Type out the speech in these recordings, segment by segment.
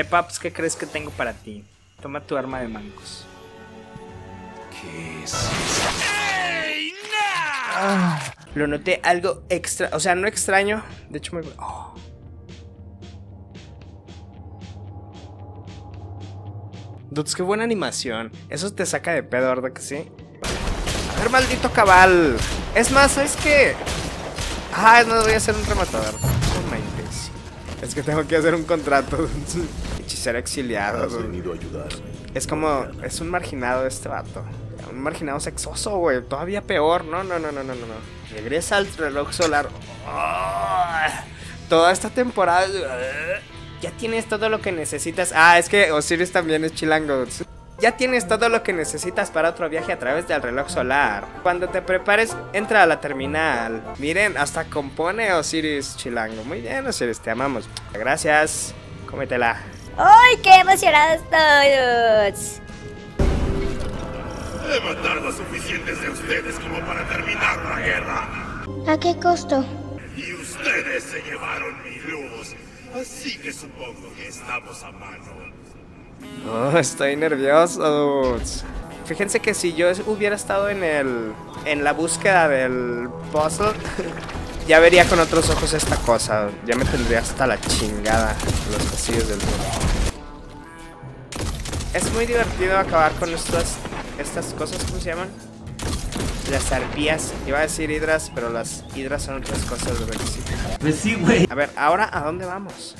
Eh, Paps, ¿qué crees que tengo para ti? Toma tu arma de mancos. ¿Qué es Lo noté algo extra, o sea, no extraño, de hecho me... oh. Dudes, qué buena animación. Eso te saca de pedo, ¿verdad que sí? A ver, maldito cabal. Es más, ¿sabes qué? Ah, no voy a hacer un rematador. Es que tengo que hacer un contrato. Hechicero exiliado. Has venido a. Es como, es un marginado este vato. Un marginado sexoso, güey. Todavía peor. No, no, no, no, no, no. Regresa al reloj solar. Toda esta temporada. Ya tienes todo lo que necesitas. Ah, es que Osiris también es chilango. Ya tienes todo lo que necesitas para otro viaje a través del reloj solar. Cuando te prepares, entra a la terminal. Miren, hasta compone Osiris chilango. Muy bien, Osiris, te amamos. Gracias. Cómetela. ¡Ay, qué emocionada estoy, dudes! He matado a suficientes de ustedes como para terminar la guerra. ¿A qué costo? Y ustedes se llevaron mi luz. Así que supongo que estamos a mano. Oh, estoy nervioso, dudes. Fíjense que si yo hubiera estado en el. en la búsqueda del puzzle, ya vería con otros ojos esta cosa. Ya me tendría hasta la chingada los pasillos del mundo. Es muy divertido acabar con estas. estas cosas, ¿cómo se llaman? Las arpías. Iba a decir hidras, pero las hidras son otras cosas de Pues sí, güey. A ver, ahora ¿a dónde vamos?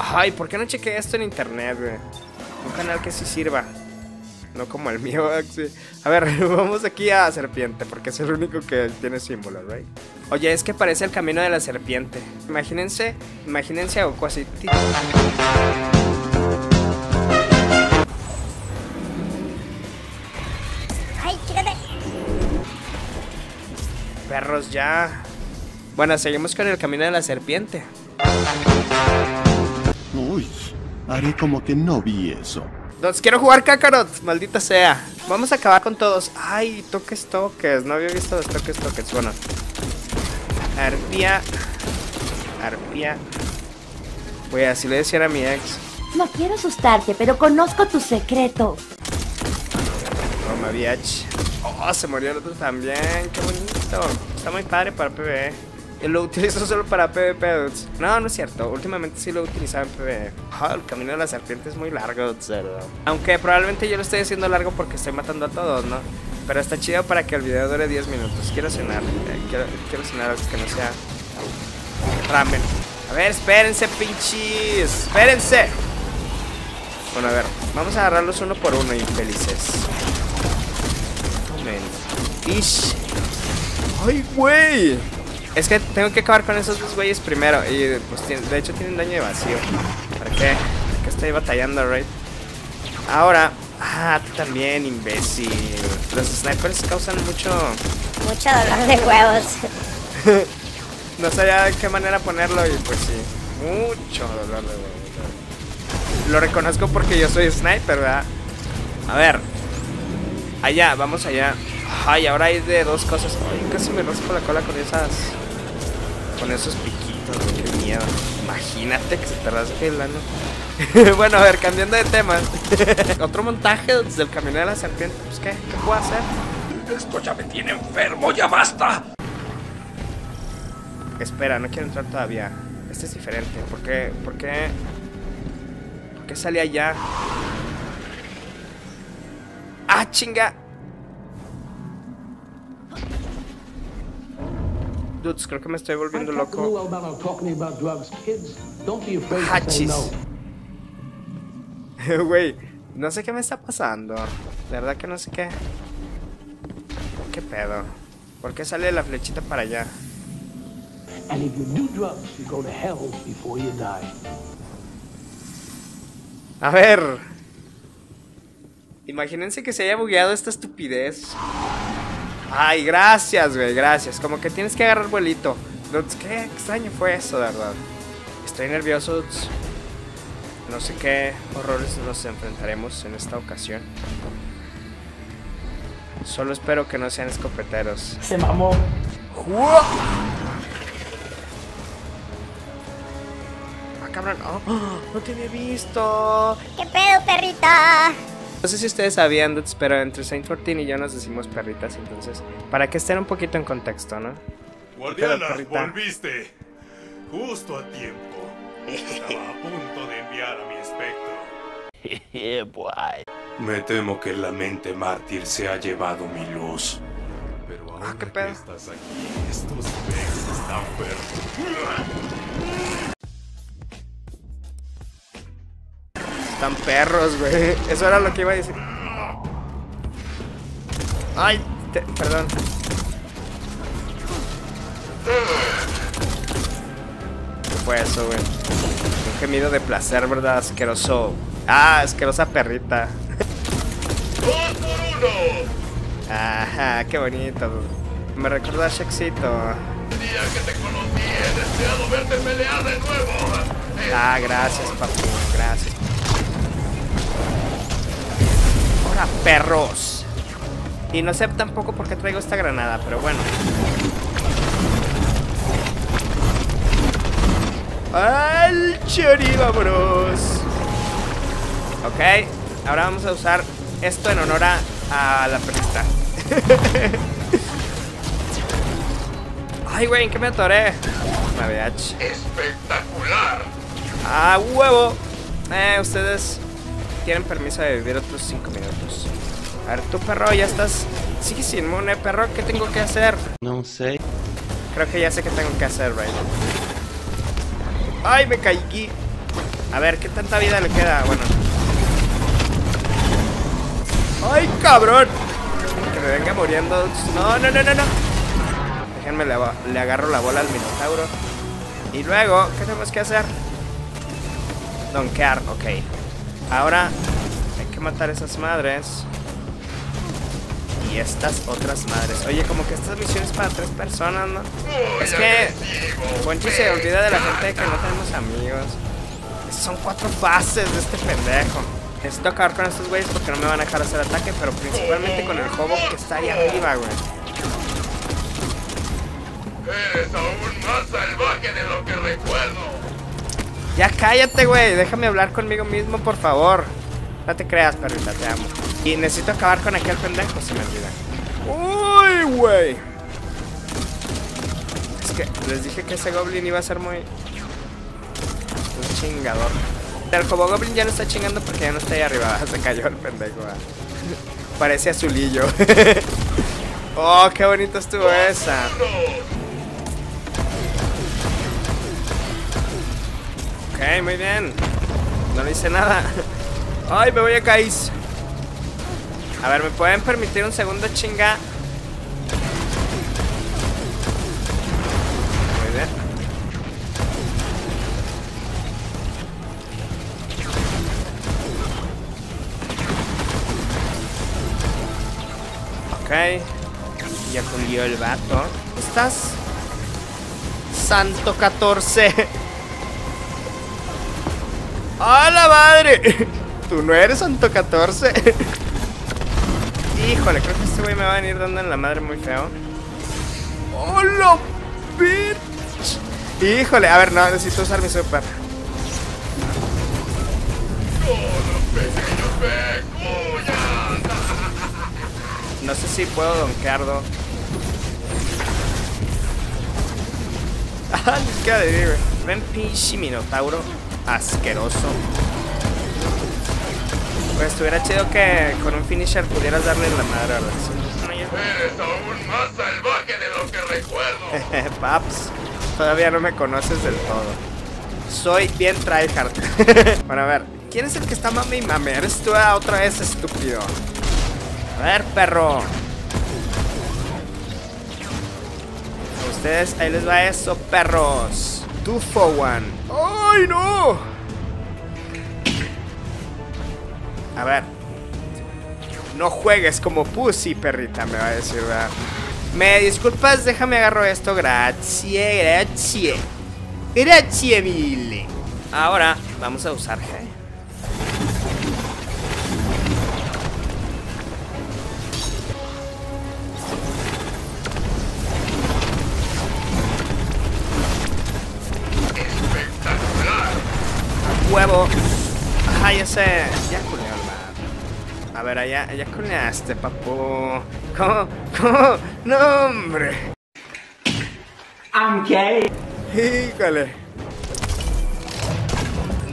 Ay, ¿por qué no chequeé esto en internet, güey? Un canal que sí sirva. No como el mío, Axi. A ver, vamos aquí a Serpiente, porque es el único que tiene símbolo, ¿right? Oye, es que parece el camino de la serpiente. Imagínense, imagínense a Goku así. Perros ya. Bueno, seguimos con el camino de la serpiente. Haré como que no vi eso. Dos, quiero jugar Kakarot, maldita sea. Vamos a acabar con todos. Ay, toques, toques. No había visto los toques, toques. Bueno. Arpía. Arpía. Voy a así le decía a mi ex. No quiero asustarte, pero conozco tu secreto. No me había hecho. Oh, se murió el otro también. Qué bonito. Está muy padre para PvE. Y lo utilizo solo para PvP. No, no es cierto. Últimamente sí lo he en PvE. Ah, el camino de la serpiente es muy largo, verdad. Aunque probablemente yo lo estoy haciendo largo porque estoy matando a todos, ¿no? Pero está chido para que el video dure 10 minutos. Quiero cenar. eh, quiero, quiero cenar algo que no sea ramen. A ver, espérense, pinches. Espérense. Bueno, a ver. Vamos a agarrarlos uno por uno, infelices. Momento. Ish. ¡Ay, güey! Es que tengo que acabar con esos dos güeyes primero. Y pues de hecho tienen daño de vacío. ¿Para qué? ¿Para qué estoy batallando, right? Ahora. Ah, tú también, imbécil. Los snipers causan mucho. Mucho dolor de huevos. No sabía de qué manera ponerlo y pues sí. Mucho dolor de huevos. Lo reconozco porque yo soy sniper, ¿verdad? A ver. Allá, vamos allá. Ay, ahora hay de dos cosas. Ay, casi me raspo la cola con esas. Con esos piquitos, qué miedo. Imagínate que se te rasgue el ano. bueno, a ver, cambiando de tema. Otro montaje desde el camino de la serpiente. Pues, ¿qué? ¿Qué puedo hacer? Esto ya me tiene enfermo, ya basta. Espera, no quiero entrar todavía. Este es diferente. ¿Por qué? ¿Por qué? ¿Por qué salí allá? ¡Ah, chinga! Dudes, creo que me estoy volviendo loco. Hachis. Güey, no sé qué me está pasando. De verdad que no sé qué. ¿Qué pedo? ¿Por qué sale la flechita para allá? And if you do drugs, you go to hell before you die. A ver. Imagínense que se haya bugueado esta estupidez. Ay, gracias, güey, gracias. Como que tienes que agarrar vuelito. Qué extraño fue eso, de verdad. Estoy nervioso. No sé qué horrores nos enfrentaremos en esta ocasión. Solo espero que no sean escopeteros. Se mamó. ¡Ah, cabrón. Oh, no te había visto. ¿Qué pedo, perrita? No sé si ustedes sabían, dudes, pero entre Saint 14 y yo nos decimos perritas, entonces, para que estén un poquito en contexto, ¿no? Guardiana, volviste. Justo a tiempo. Estaba a punto de enviar a mi espectro. Me temo que la mente mártir se ha llevado mi luz. Pero ahora Ah, qué que estás aquí, estos pegs están perdidos. Están perros, güey. Eso era lo que iba a decir. Ay, te- perdón. ¿Qué fue eso, güey? Un gemido de placer, ¿verdad? Asqueroso. Ah, asquerosa perrita. ¡Dos por uno! Ajá, qué bonito. Me recordó a Shexito. El día que te conocí he deseado verte pelear de nuevo. Ah, gracias, papu. Ahora, perros. Y no sé tampoco por qué traigo esta granada, pero bueno. ¡Al chori, vámonos! Ok, ahora vamos a usar esto en honor a, a la perrita. Ay, güey, ¿en qué me atoré? ¡Espectacular! ¡Ah, huevo! Eh, ustedes tienen permiso de vivir otros 5 minutos. A ver, tú, perro, ya estás. Sigues inmune, perro. ¿Qué tengo que hacer? No sé. Creo que ya sé qué tengo que hacer, right? ¡Ay, me caí! A ver, ¿qué tanta vida le queda? Bueno. ¡Ay, cabrón! Que me venga muriendo. No, no, no, no, no. Déjenme, le, le agarro la bola al minotauro. Y luego, ¿qué tenemos que hacer? Donkear, ok. Ahora hay que matar esas madres. Y estas otras madres. Oye, como que estas misiones para tres personas, ¿no? Es que Poncho se olvida de la gente que no tenemos amigos. Son cuatro fases de este pendejo. Necesito acabar con estos güeyes porque no me van a dejar hacer ataque, pero principalmente con el hobo que está ahí arriba, güey. Eres aún más salvaje de lo que recuerdo. Ya cállate, güey. Déjame hablar conmigo mismo, por favor. No te creas, perrita, te amo. Y necesito acabar con aquel pendejo, se me olvida. Uy, güey. Es que les dije que ese goblin iba a ser muy... Un chingador. El goblin ya no está chingando porque ya no está ahí arriba. Se cayó el pendejo. ah. Parece azulillo. oh, qué bonito estuvo esa. Ok, muy bien. No le hice nada. Ay, me voy a caer. A ver, ¿me pueden permitir un segundo chinga? Muy bien. Ok. Ya cundió el vato. ¿Estás? Santo 14. ¡A madre! ¿Tú no eres Santo 14? Híjole, creo que este güey me va a venir dando en la madre muy feo. ¡Hola, bitch! Híjole, a ver, no, necesito usar mi super. No sé si puedo donkearlo. Ah, ni siquiera de. Ven, pinche minotauro. Asqueroso. Pues estuviera chido que con un finisher pudieras darle la madre, ¿verdad? Eres aún más salvaje de lo que recuerdo. Paps, todavía no me conoces del todo. Soy bien tryhard. bueno, a ver, ¿quién es el que está mame y mame? Eres tú otra vez, estúpido. A ver, perro. A ustedes, ahí les va eso, perros. Two for one. ¡Ay, no! A ver. No juegues como pussy, perrita, me va a decir. Me disculpas, déjame agarro esto. Gracias, gracias. Gracias mille. Ahora vamos a usar. Huevo. Ay, ese. Ya culeó el man. A ver, allá, ya culeaste, papu. ¿Cómo? ¿Cómo? No, hombre. I'm gay. Híjole.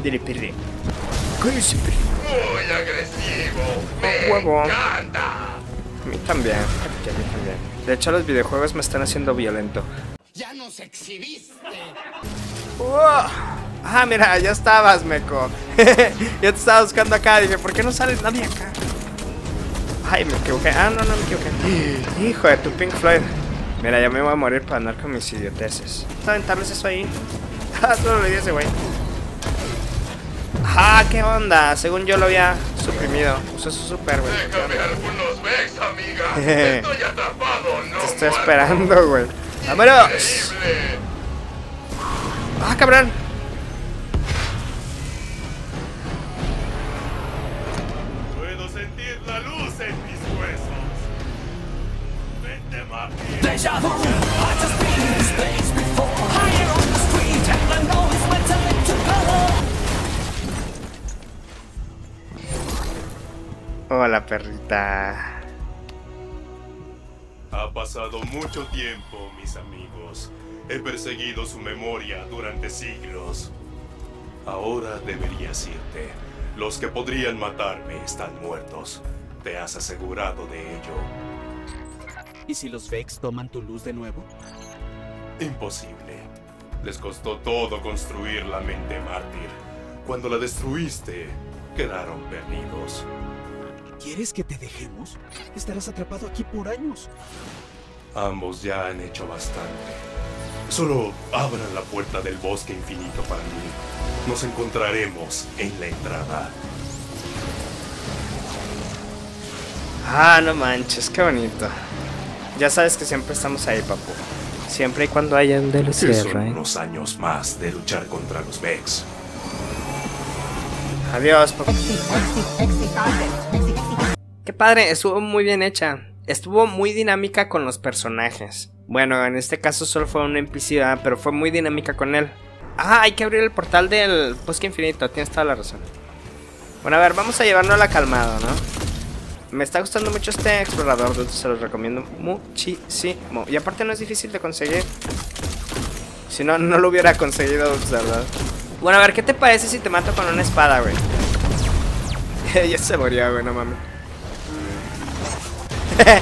Dile, pirri. Cállese, pirri. Muy agresivo. Me Huevo. encanta. A mí también, a mí también. De hecho, los videojuegos me están haciendo violento. Ya nos exhibiste. ¡Wow! Ah, mira, ya estabas, Meco. ya te estaba buscando acá. Dije, ¿por qué no sale nadie acá? Ay, me equivoqué. Ah, no, no me equivoqué. Hijo de tu Pink Floyd. Mira, ya me voy a morir para andar con mis idioteces. ¿Vas a aventarles eso ahí? Ah, solo a ese güey. Ah, ¿qué onda? Según yo lo había suprimido. Usó su super, güey. Déjame algunos becs, amiga. Estoy atrapado, no Te estoy esperando, güey. ¡Vámonos! ¡Ah, cabrón! La luz en mis huesos. Vente, Martín. Hola, perrita. Ha pasado mucho tiempo, mis amigos. He perseguido su memoria durante siglos. Ahora deberías irte. Los que podrían matarme están muertos. ¿Te has asegurado de ello? ¿Y si los Vex toman tu luz de nuevo? Imposible. Les costó todo construir la mente mártir. Cuando la destruiste, quedaron perdidos. ¿Quieres que te dejemos? Estarás atrapado aquí por años. Ambos ya han hecho bastante. Solo abran la puerta del bosque infinito para mí. Nos encontraremos en la entrada. Ah, no manches, qué bonito. Ya sabes que siempre estamos ahí, papu. Siempre y cuando haya un DLC, son ¿eh? unos años más de luchar contra los Vex. Adiós, papu. Qué padre, estuvo muy bien hecha. Estuvo muy dinámica con los personajes. Bueno, en este caso solo fue un NPC, ¿verdad? pero fue muy dinámica con él. Ah, hay que abrir el portal del bosque infinito, tienes toda la razón. Bueno, a ver, vamos a llevarnos a la calmado, ¿no? Me está gustando mucho este explorador, se los recomiendo muchísimo. Y aparte no es difícil de conseguir. Si no, no lo hubiera conseguido, de verdad. Bueno, a ver, ¿qué te parece si te mato con una espada, güey? ya se murió, güey, no mames.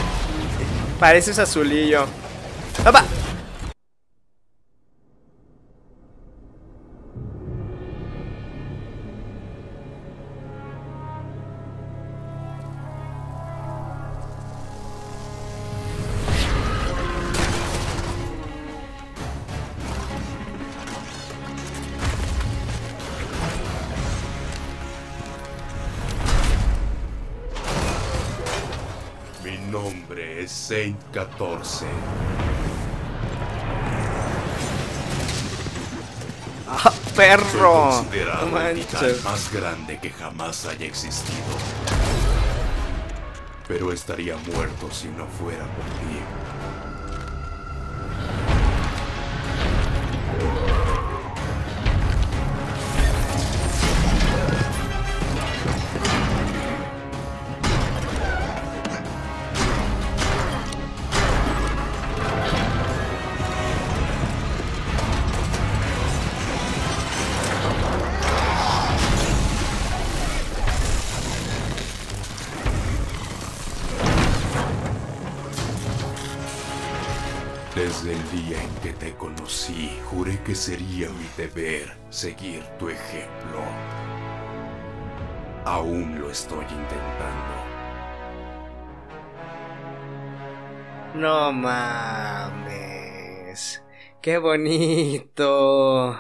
Pareces azulillo. Mi nombre es Saint 14. Perro! el más grande que jamás haya existido. Pero estaría muerto si no fuera por ti. Que te conocí, juré que sería mi deber seguir tu ejemplo. Aún lo estoy intentando. No mames. Qué bonito.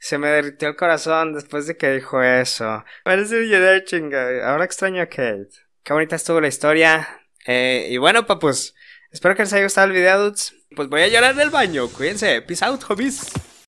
Se me derritió el corazón después de que dijo eso. Parece llorar chinga. Ahora extraño a Kate. Qué bonita estuvo la historia. Eh, y bueno, papus. Espero que les haya gustado el video, dudes. Pues voy a llorar en el baño. Cuídense. Peace out, homies.